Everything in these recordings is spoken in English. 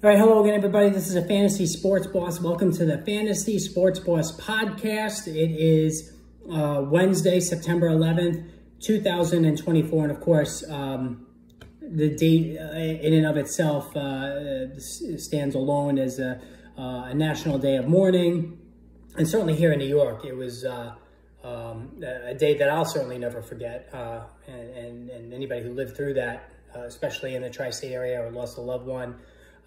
All right, hello again, everybody. This is a Fantasy Sports Boss. Welcome to the Fantasy Sports Boss podcast. It is uh, Wednesday, September 11th, 2024. And of course, um, the date uh, in and of itself uh, stands alone as a, uh, a, national day of mourning. And certainly here in New York, it was uh, um, a day that I'll certainly never forget. Uh, and, and, and, anybody who lived through that, especially in the tri state area or lost a loved one,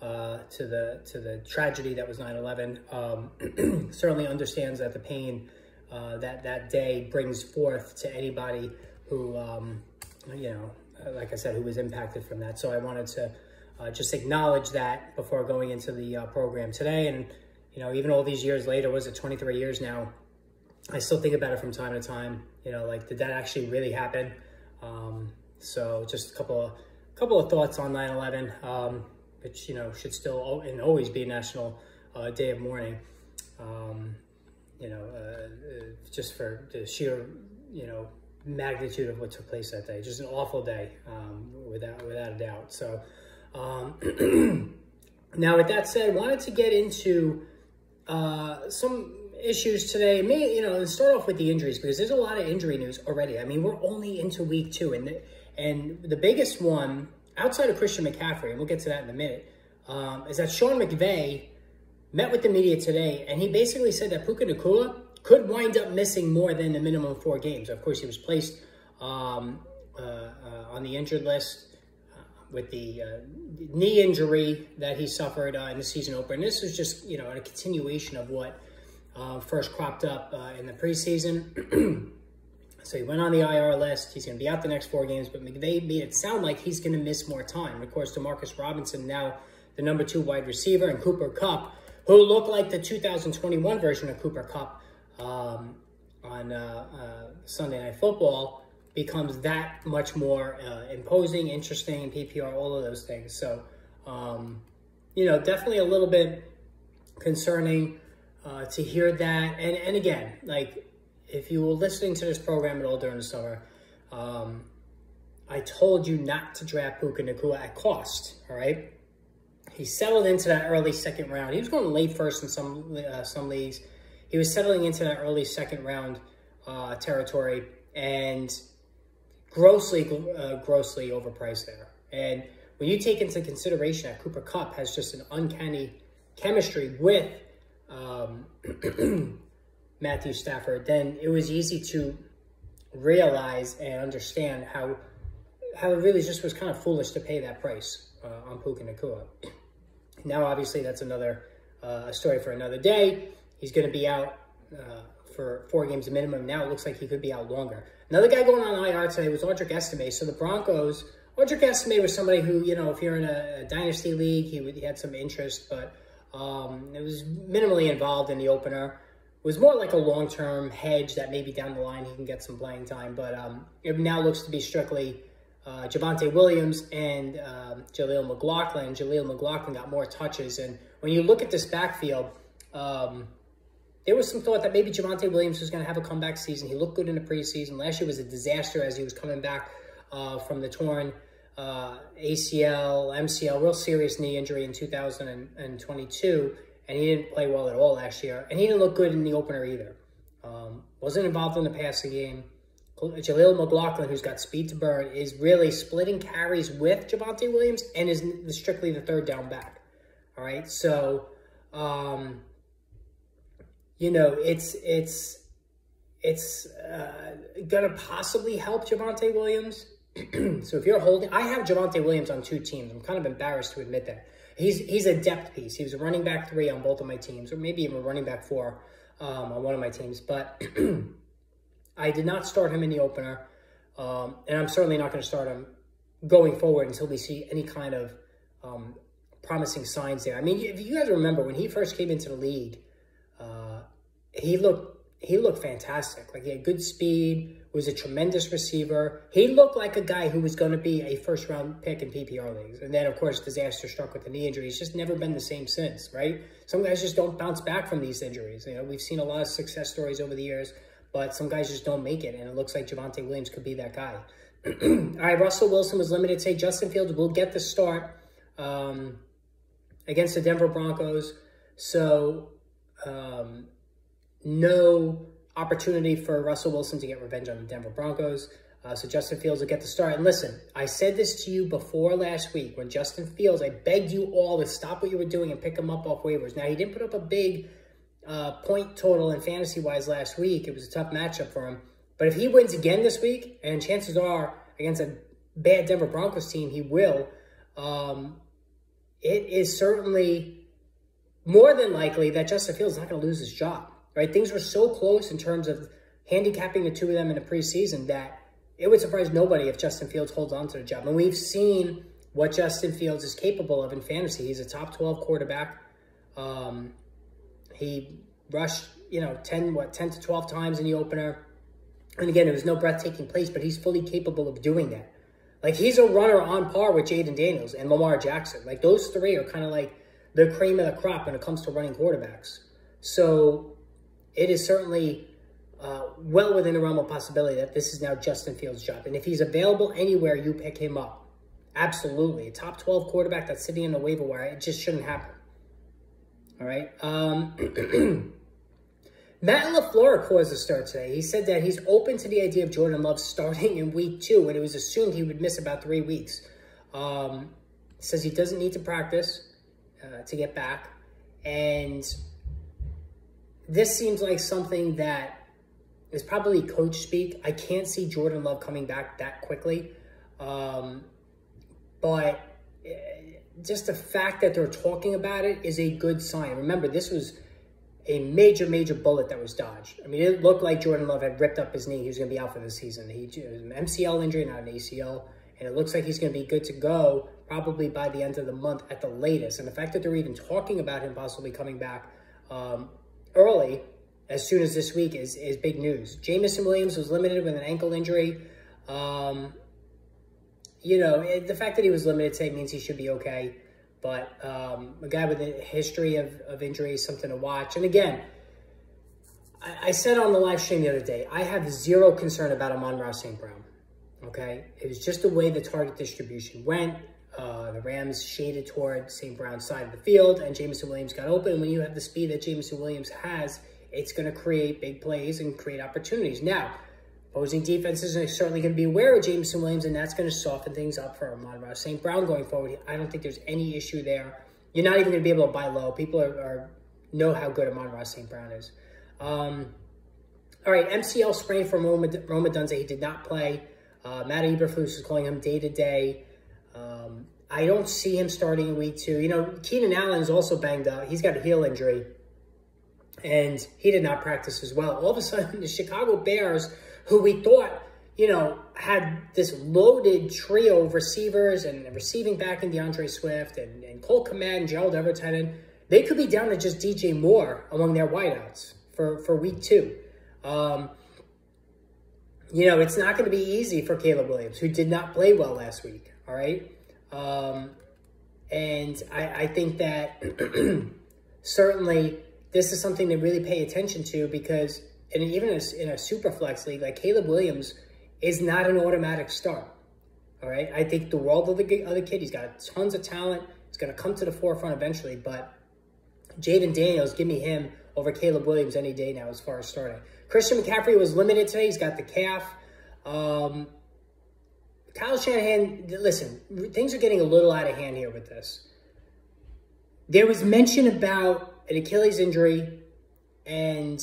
uh, to the to the tragedy that was 9/11 um, certainly understands that the pain uh, that that day brings forth to anybody who um, you know, like I said, who was impacted from that. So I wanted to uh, just acknowledge that before going into the uh, program today. And you know, even all these years later, was it 23 years now? I still think about it from time to time. You know, like did that actually really happen? Um, so just a couple of couple of thoughts on 9/11. Um, which you know should still and always be a national uh, day of mourning. Um, you know, uh, uh, just for the sheer you know magnitude of what took place that day. Just an awful day, um, without without a doubt. So, um, now with that said, wanted to get into uh, some issues today. May you know start off with the injuries because there's a lot of injury news already. I mean, we're only into week two, and and the biggest one outside of Christian McCaffrey, and we'll get to that in a minute, um, is that Sean McVay met with the media today, and he basically said that Puka Nacua could wind up missing more than the minimum four games. Of course, he was placed um, uh, uh, on the injured list uh, with the uh, knee injury that he suffered uh, in the season opener. And this is just, you know, a continuation of what uh, first cropped up in the preseason. So he went on the IR list. He's going to be out the next four games, but McVay made it sound like he's going to miss more time. Of course, Demarcus Robinson, now the number two wide receiver, and Cooper Kupp, who looked like the 2021 version of Cooper Kupp um, on uh, uh, Sunday Night Football, becomes that much more uh, imposing, interesting, PPR, all of those things. So, um, you know, definitely a little bit concerning uh, to hear that. And, and again, like, if you were listening to this program at all during the summer, um, I told you not to draft Puka Nacua at cost, all right? He settled into that early second round. He was going late first in some uh, some leagues. He was settling into that early second round uh, territory and grossly, uh, grossly overpriced there. And when you take into consideration that Cooper Kupp has just an uncanny chemistry with um, Matthew Stafford, then it was easy to realize and understand how how it really just was kind of foolish to pay that price uh, on Puka Nacua. Now, obviously, that's another uh, story for another day. He's going to be out uh, for four games minimum. Now it looks like he could be out longer. Another guy going on IR today was Audric Estime. So the Broncos, Audric Estime was somebody who, you know, if you're in a, a dynasty league, he, would, he had some interest, but um, it was minimally involved in the opener was more like a long-term hedge that maybe down the line he can get some playing time. But um, it now looks to be strictly uh, Javonte Williams and um, Jaleel McLaughlin. Jaleel McLaughlin got more touches. And when you look at this backfield, um, there was some thought that maybe Javonte Williams was going to have a comeback season. He looked good in the preseason. Last year was a disaster as he was coming back uh, from the torn uh, ACL, MCL, real serious knee injury in 2022 and he didn't play well at all last year. And he didn't look good in the opener either. Um, wasn't involved in the passing game. Jaleel McLaughlin, who's got speed to burn, is really splitting carries with Javonte Williams and is strictly the third down back. All right, so um, you know it's it's it's uh, gonna possibly help Javonte Williams. so if you're holding, I have Javonte Williams on two teams. I'm kind of embarrassed to admit that. He's he's a depth piece. He was a running back three on both of my teams, or maybe even a running back four um, on one of my teams. But I did not start him in the opener, um, and I'm certainly not going to start him going forward until we see any kind of um, promising signs there. I mean, if you guys remember when he first came into the league, uh, he looked he looked fantastic. Like he had good speed, was a tremendous receiver. He looked like a guy who was going to be a first round pick in PPR leagues. And then, of course, disaster struck with the knee injury. He's just never been the same since, right? Some guys just don't bounce back from these injuries. You know, we've seen a lot of success stories over the years, but some guys just don't make it. And it looks like Javonte Williams could be that guy. All right, Russell Wilson was limited. Say Justin Fields will get the start. Um, against the Denver Broncos. So, um, no opportunity for Russell Wilson to get revenge on the Denver Broncos. Uh, so Justin Fields will get the start. And listen, I said this to you before last week when Justin Fields, I begged you all to stop what you were doing and pick him up off waivers. Now, he didn't put up a big uh, point total in fantasy-wise last week. It was a tough matchup for him. But if he wins again this week, and chances are against a bad Denver Broncos team, he will, um, it is certainly more than likely that Justin Fields is not going to lose his job, right? Things were so close in terms of handicapping the two of them in the preseason that it would surprise nobody if Justin Fields holds on to the job. And we've seen what Justin Fields is capable of in fantasy. He's a top 12 quarterback. Um, he rushed, you know, 10, what, 10 to 12 times in the opener. And again, it was no breathtaking place, but he's fully capable of doing that. Like, he's a runner on par with Jayden Daniels and Lamar Jackson. Like, those three are kind of like the cream of the crop when it comes to running quarterbacks. So, it is certainly uh, well within the realm of possibility that this is now Justin Fields' job. And if he's available anywhere, you pick him up. Absolutely. A top 12 quarterback that's sitting in the waiver wire, it just shouldn't happen. All right. Um, Matt LaFleur caused a start today. He said that he's open to the idea of Jordan Love starting in week two, and it was assumed he would miss about three weeks. Um, says he doesn't need to practice uh, to get back. And this seems like something that is probably coach speak. I can't see Jordan Love coming back that quickly. Um, but eh, just the fact that they're talking about it is a good sign. Remember, this was a major, major bullet that was dodged. I mean, it looked like Jordan Love had ripped up his knee. He was going to be out for the season. He an MCL injury, not an ACL. And it looks like he's going to be good to go probably by the end of the month at the latest. And the fact that they're even talking about him possibly coming back um, early as soon as this week is, is big news. Jameson Williams was limited with an ankle injury. Um, you know, it, the fact that he was limited today means he should be okay. But um, a guy with a history of, of injury is something to watch. And again, I, I said on the live stream the other day, I have zero concern about Amon-Ra St. Brown. Okay? It was just the way the target distribution went. Uh, the Rams shaded toward St. Brown's side of the field, and Jameson Williams got open. When you have the speed that Jameson Williams has, it's going to create big plays and create opportunities. Now, opposing defenses are certainly going to be aware of Jameson Williams, and that's going to soften things up for Amon-Ra St. Brown going forward. I don't think there's any issue there. You're not even going to be able to buy low. People are, are know how good Amon-Ra St. Brown is. Um, all right, MCL sprain for Roma, Rome Odunze. He did not play. Uh, Matt Eberflus is calling him day-to-day. Um, I don't see him starting in week two. You know, Keenan Allen is also banged up. He's got a heel injury and he did not practice as well. All of a sudden, the Chicago Bears, who we thought, you know, had this loaded trio of receivers and receiving back in D'Andre Swift and, and Cole Kmet and Gerald Everett, they could be down to just DJ Moore among their wideouts for, for week two. Um, you know, it's not going to be easy for Caleb Williams, who did not play well last week, all right? Um, and I, I think that certainly this is something to really pay attention to because and even in a super flex league, like Caleb Williams is not an automatic start. All right. I think the world of the other kid, he's got tons of talent. He's going to come to the forefront eventually. But Jayden Daniels, give me him over Caleb Williams any day now as far as starting. Christian McCaffrey was limited today. He's got the calf. Um, Kyle Shanahan, listen, things are getting a little out of hand here with this. There was mention about an Achilles injury, and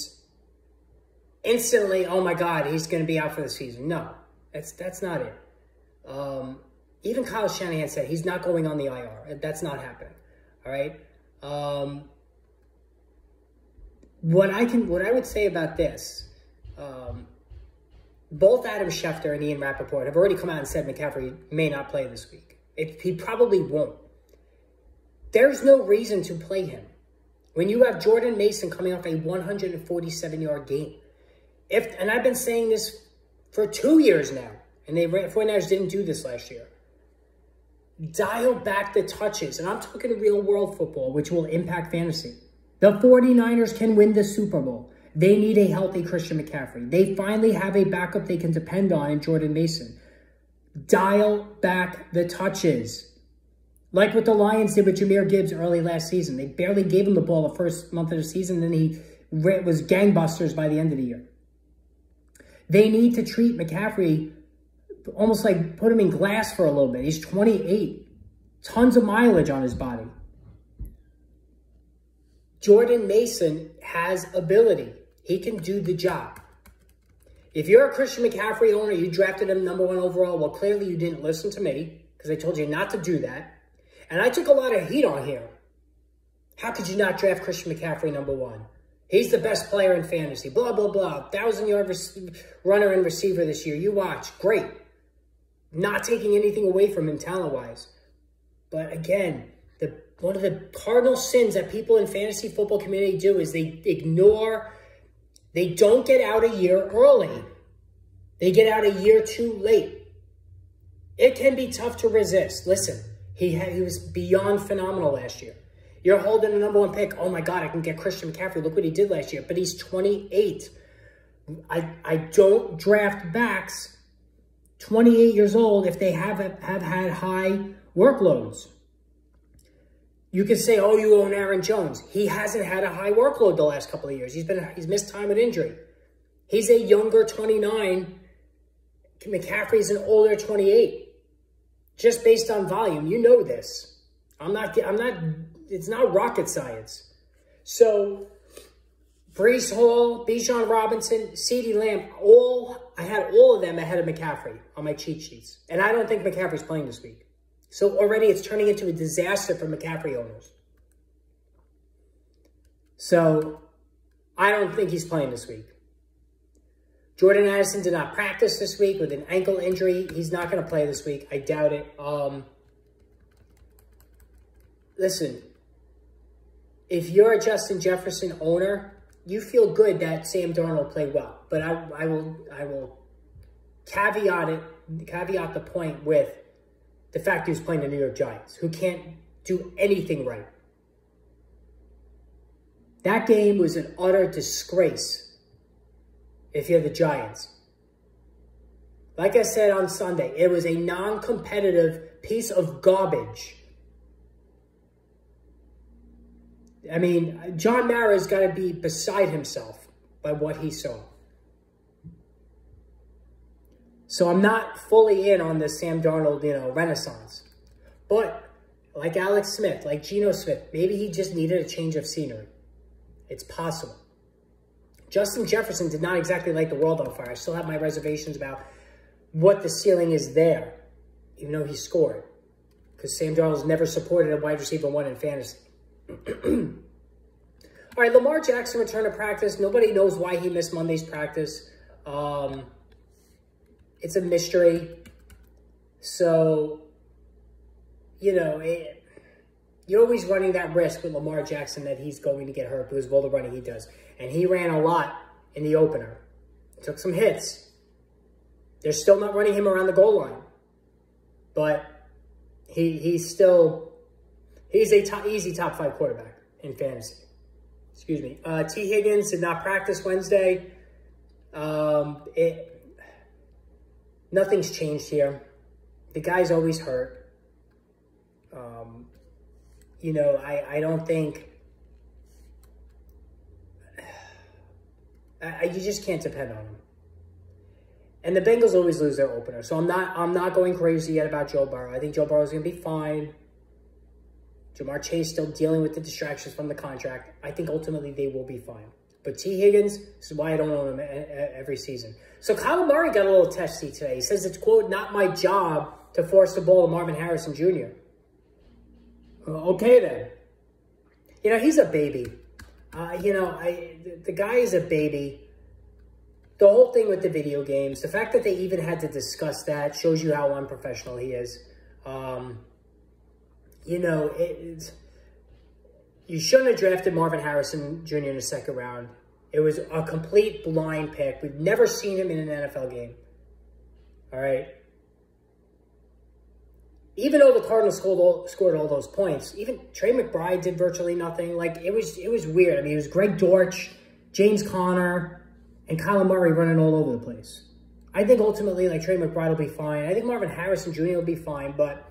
instantly, oh my God, he's going to be out for the season. No, that's that's not it. Um, even Kyle Shanahan said he's not going on the IR. That's not happening. All right. Um, what I can, what I would say about this, um, both Adam Schefter and Ian Rapoport have already come out and said McCaffrey may not play this week. It, he probably won't. There's no reason to play him. When you have Jordan Mason coming off a 147-yard game, if and I've been saying this for two years now, and they 49ers didn't do this last year. Dial back the touches, and I'm talking real world football, which will impact fantasy. The 49ers can win the Super Bowl. They need a healthy Christian McCaffrey. They finally have a backup they can depend on in Jordan Mason. Dial back the touches. Like what the Lions did with Jahmyr Gibbs early last season. They barely gave him the ball the first month of the season, then he was gangbusters by the end of the year. They need to treat McCaffrey almost like put him in glass for a little bit. He's 28. Tons of mileage on his body. Jordan Mason has ability. He can do the job. If you're a Christian McCaffrey owner, you drafted him number one overall, well, clearly you didn't listen to me because I told you not to do that. And I took a lot of heat on here. How could you not draft Christian McCaffrey number one? He's the best player in fantasy. Blah, blah, blah. Thousand yard runner and receiver this year. You watch. Great. Not taking anything away from him talent wise. But again, the one of the cardinal sins that people in fantasy football community do is they ignore, they don't get out a year early. They get out a year too late. It can be tough to resist. Listen, he, had, he was beyond phenomenal last year. You're holding a number one pick. Oh my God, I can get Christian McCaffrey. Look what he did last year. But he's 28. I, I don't draft backs 28 years old if they have, have had high workloads. You can say, oh, you own Aaron Jones. He hasn't had a high workload the last couple of years. He's been he's missed time with injury. He's a younger 29. McCaffrey's an older 28 just based on volume. You know this. I'm not, I'm not, it's not rocket science. So, Breece Hall, Bijan Robinson, CeeDee Lamb, all, I had all of them ahead of McCaffrey on my cheat sheets. And I don't think McCaffrey's playing this week. So already it's turning into a disaster for McCaffrey owners. So, I don't think he's playing this week. Jordan Addison did not practice this week with an ankle injury. He's not going to play this week. I doubt it. Um, listen, if you're a Justin Jefferson owner, you feel good that Sam Darnold played well. But I, I will I will caveat it, caveat the point with the fact he was playing the New York Giants, who can't do anything right. That game was an utter disgrace if you're the Giants. Like I said on Sunday, it was a non-competitive piece of garbage. I mean, John Mara's got to be beside himself by what he saw. So I'm not fully in on this Sam Darnold, you know, renaissance. But like Alex Smith, like Geno Smith, maybe he just needed a change of scenery. It's possible. Justin Jefferson did not exactly light the world on fire. I still have my reservations about what the ceiling is there, even though he scored. Because Sam Darnold's never supported a wide receiver one in fantasy. All right, Lamar Jackson returned to practice. Nobody knows why he missed Monday's practice. Um, it's a mystery. So, you know, it, you're always running that risk with Lamar Jackson that he's going to get hurt because of all the running he does. And he ran a lot in the opener. Took some hits. They're still not running him around the goal line. But he he's still, he's a top, easy top five quarterback in fantasy. Excuse me. Uh, Tee Higgins did not practice Wednesday. Um, it, nothing's changed here. The guy's always hurt. Um, you know, I, I don't think I, you just can't depend on him. And the Bengals always lose their opener. So I'm not I'm not going crazy yet about Joe Burrow. I think Joe Burrow is going to be fine. Ja'Marr Chase still dealing with the distractions from the contract. I think ultimately they will be fine. But Tee Higgins, this is why I don't own him every season. So Kyle Murray got a little testy today. He says it's, quote, not my job to force the ball to Marvin Harrison Jr. Okay, then. You know, he's a baby. Uh, you know, I the guy is a baby. The whole thing with the video games, the fact that they even had to discuss that shows you how unprofessional he is. Um, you know, it, you shouldn't have drafted Marvin Harrison Jr. in the second round. It was a complete blind pick. We've never seen him in an NFL game. All right even though the Cardinals scored all, scored all those points, even Trey McBride did virtually nothing. Like it was, it was weird. I mean, it was Greg Dortch, James Conner, and Kyler Murray running all over the place. I think ultimately, like Trey McBride will be fine. I think Marvin Harrison Jr. will be fine, but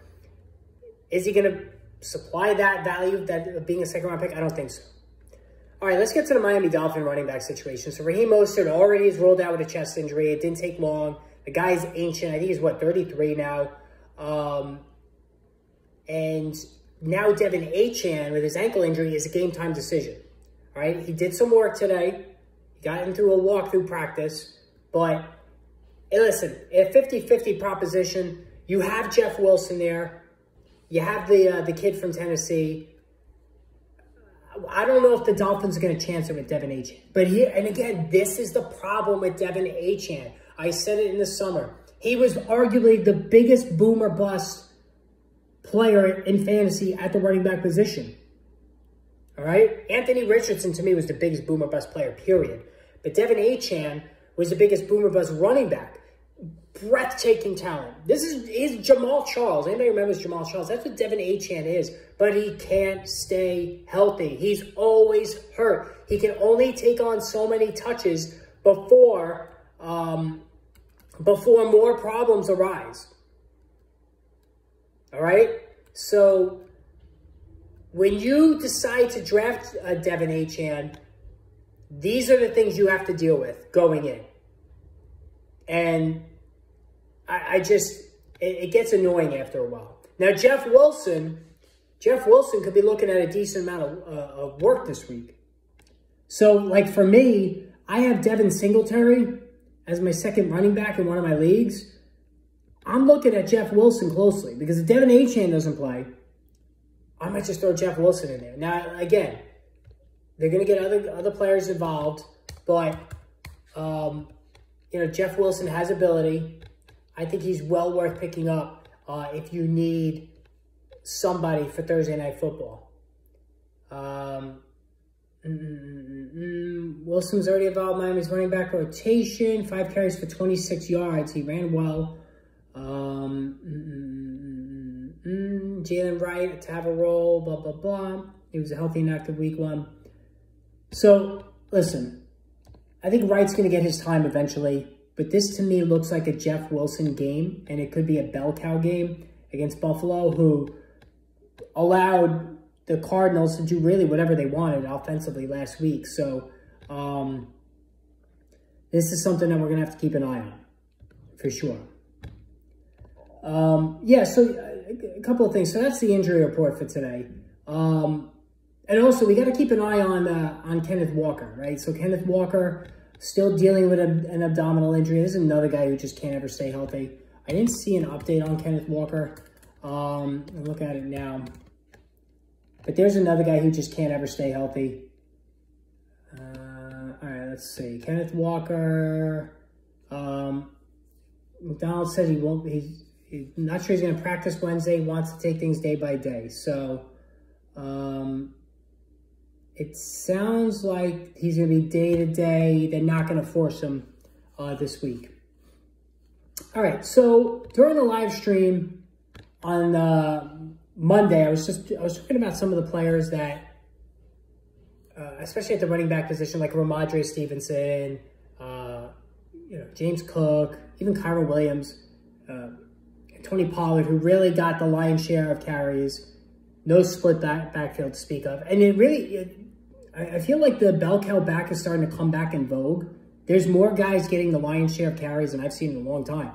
Is he going to supply that value that being a second round pick? I don't think so. All right, let's get to the Miami Dolphin running back situation. So Raheem Mostert already is rolled out with a chest injury. It didn't take long. The guy's ancient. I think he's, what, 33 now. Um, and now De'Von Achane with his ankle injury is a game-time decision. All right, he did some work today. He got into a walkthrough practice. But, hey, listen, a 50-50 proposition, you have Jeff Wilson there. You have the uh, the kid from Tennessee. I don't know if the Dolphins are going to chance it with De'Von Achane. But here, and again, this is the problem with De'Von Achane. I said it in the summer. He was arguably the biggest boomer bust player in fantasy at the running back position. All right? Anthony Richardson, to me, was the biggest boomer bust player, period. But De'Von Achane was the biggest boomer bust running back breathtaking talent. This is, is Jamaal Charles. Anybody remembers Jamaal Charles? That's what De'Von Achane is. But he can't stay healthy. He's always hurt. He can only take on so many touches before, um, before more problems arise. All right? So when you decide to draft uh, De'Von Achane, these are the things you have to deal with going in. And I, I just, it, it, gets annoying after a while. Now, Jeff Wilson, Jeff Wilson could be looking at a decent amount of, uh, of work this week. So, like for me, I have Devin Singletary as my second running back in one of my leagues. I'm looking at Jeff Wilson closely because if De'Von Achane doesn't play, I might just throw Jeff Wilson in there. Now, again, they're going to get other other players involved, but um, you know Jeff Wilson has ability. I think he's well worth picking up uh, if you need somebody for Thursday Night Football. Um, mm, mm, mm, Wilson's already involved Miami's running back rotation. Five carries for 26 yards. He ran well. Um, Jaylen Wright to have a role, blah, blah, blah. He was a healthy and active week one. So, listen, I think Wright's going to get his time eventually. But this to me looks like a Jeff Wilson game, and it could be a bell cow game against Buffalo, who allowed the Cardinals to do really whatever they wanted offensively last week. So um, this is something that we're going to have to keep an eye on for sure. Um, yeah, so a couple of things. So that's the injury report for today. Um, and also, we got to keep an eye on uh, on Kenneth Walker, right? So Kenneth Walker Still dealing with an abdominal injury. This is another guy who just can't ever stay healthy. I didn't see an update on Kenneth Walker. Um, look at it now. But there's another guy who just can't ever stay healthy. Uh, all right, let's see. Kenneth Walker. Um, Macdonald says he won't. He's, he's not sure he's going to practice Wednesday. Wants to take things day by day. So, um, it sounds like he's going to be day to day. They're not going to force him uh, this week. All right, so during the live stream on uh, Monday, I was just I was talking about some of the players that, uh, especially at the running back position, like Rhamondre Stevenson, uh, you know James Cook, even Kyren Williams, uh, Tony Pollard, who really got the lion's share of carries. No split back backfield to speak of, and it really it, I, feel like the bell cow back is starting to come back in vogue. There's more guys getting the lion's share of carries than I've seen in a long time.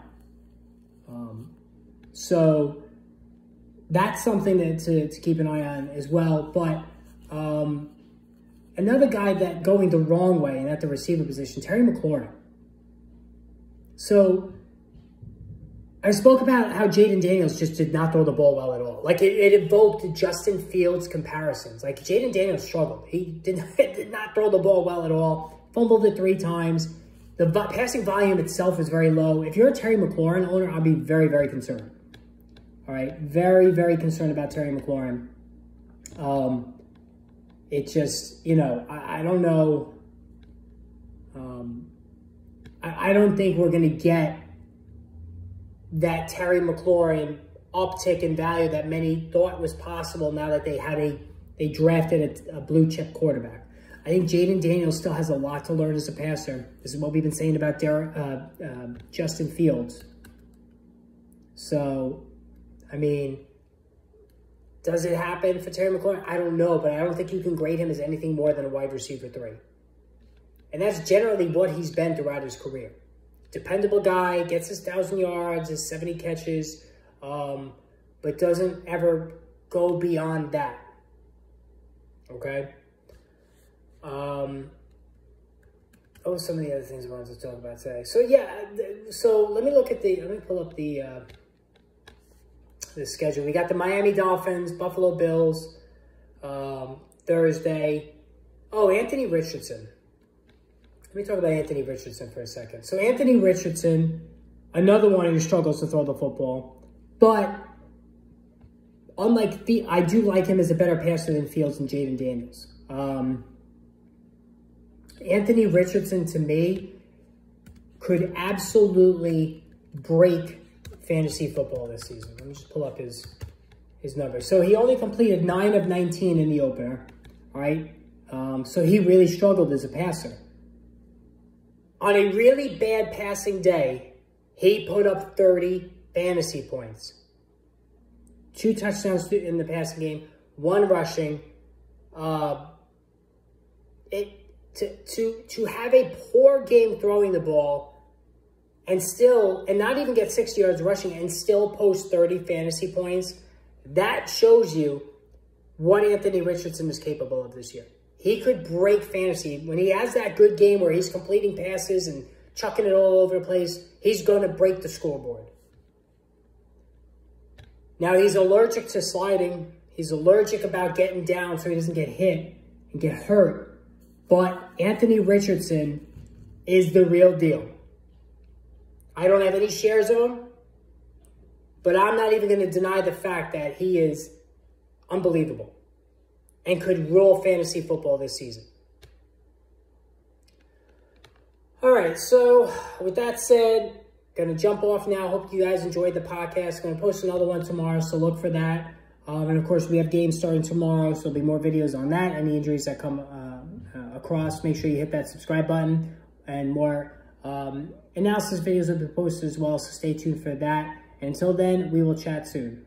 Um, so that's something to, to, to, keep an eye on as well. But um, another guy that going the wrong way and at the receiver position, Terry McLaurin. So I spoke about how Jayden Daniels just did not throw the ball well at all. Like, it, it evoked Justin Fields comparisons. Like, Jayden Daniels struggled. He did not, did not throw the ball well at all. Fumbled it three times. The passing volume itself is very low. If you're a Terry McLaurin owner, I'd be very, very concerned. All right? Very, very concerned about Terry McLaurin. Um, it just, you know, I, I don't know. Um, I, I don't think we're going to get that Terry McLaurin uptick in value that many thought was possible now that they had a they drafted a, a blue chip quarterback. I think Jayden Daniels still has a lot to learn as a passer. This is what we've been saying about Derek, uh, uh, Justin Fields. So, I mean, Does it happen for Terry McLaurin? I don't know, but I don't think you can grade him as anything more than a wide receiver three. And that's generally what he's been throughout his career. Dependable guy, gets his 1,000 yards, his 70 catches, um, but doesn't ever go beyond that. Okay? Um, oh, some of the other things I wanted to talk about today. So, yeah, so let me look at the, let me pull up the, uh, the schedule. We got the Miami Dolphins, Buffalo Bills, um, Thursday. Oh, Anthony Richardson. Let me talk about Anthony Richardson for a second. So Anthony Richardson, another one who struggles to throw the football, but unlike the, I do like him as a better passer than Fields and Jayden Daniels. Um, Anthony Richardson, to me, could absolutely break fantasy football this season. Let me just pull up his his numbers. So he only completed 9 of 19 in the opener, all right? Um, so he really struggled as a passer. On a really bad passing day, he put up 30 fantasy points. Two touchdowns in the passing game, one rushing. Uh, it to to to have a poor game throwing the ball and still and not even get 60 yards rushing and still post 30 fantasy points that shows you what Anthony Richardson is capable of this year. He could break fantasy. When he has that good game where he's completing passes and chucking it all over the place, he's going to break the scoreboard. Now, he's allergic to sliding. He's allergic about getting down so he doesn't get hit and get hurt. But Anthony Richardson is the real deal. I don't have any shares of him, but I'm not even going to deny the fact that he is unbelievable and could rule fantasy football this season. All right, so with that said, gonna jump off now. Hope you guys enjoyed the podcast. Gonna post another one tomorrow, so look for that. Um, and of course, we have games starting tomorrow, so there'll be more videos on that. Any injuries that come uh, uh, across, make sure you hit that subscribe button. And more um, analysis videos will be posted as well, so stay tuned for that. Until then, we will chat soon.